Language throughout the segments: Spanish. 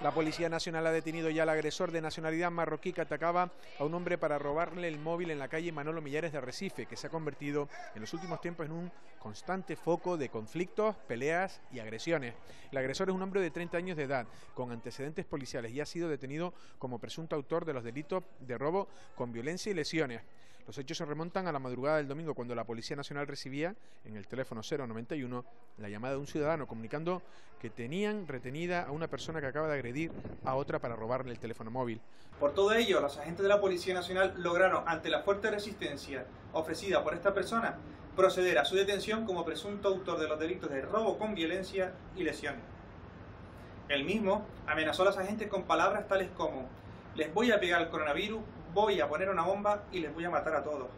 La Policía Nacional ha detenido ya al agresor de nacionalidad marroquí que atacaba a un hombre para robarle el móvil en la calle Manolo Millares de Recife, que se ha convertido en los últimos tiempos en un constante foco de conflictos, peleas y agresiones. El agresor es un hombre de 30 años de edad, con antecedentes policiales y ha sido detenido como presunto autor de los delitos de robo con violencia y lesiones. Los hechos se remontan a la madrugada del domingo cuando la Policía Nacional recibía en el teléfono 091 la llamada de un ciudadano comunicando que tenían retenida a una persona que acaba de agredir a otra para robarle el teléfono móvil. Por todo ello, los agentes de la Policía Nacional lograron, ante la fuerte resistencia ofrecida por esta persona, proceder a su detención como presunto autor de los delitos de robo con violencia y lesiones. El mismo amenazó a los agentes con palabras tales como les voy a pegar el coronavirus, voy a poner una bomba y les voy a matar a todos.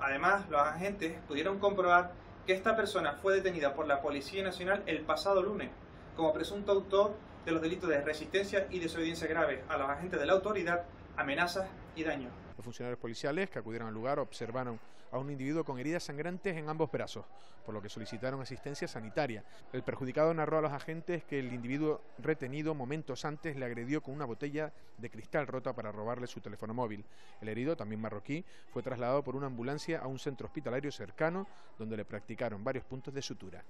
Además, los agentes pudieron comprobar que esta persona fue detenida por la Policía Nacional el pasado lunes como presunto autor de los delitos de resistencia y desobediencia grave a los agentes de la autoridad, amenazas y daños. Los funcionarios policiales que acudieron al lugar observaron a un individuo con heridas sangrantes en ambos brazos, por lo que solicitaron asistencia sanitaria. El perjudicado narró a los agentes que el individuo retenido momentos antes le agredió con una botella de cristal rota para robarle su teléfono móvil. El herido, también marroquí, fue trasladado por una ambulancia a un centro hospitalario cercano donde le practicaron varios puntos de sutura.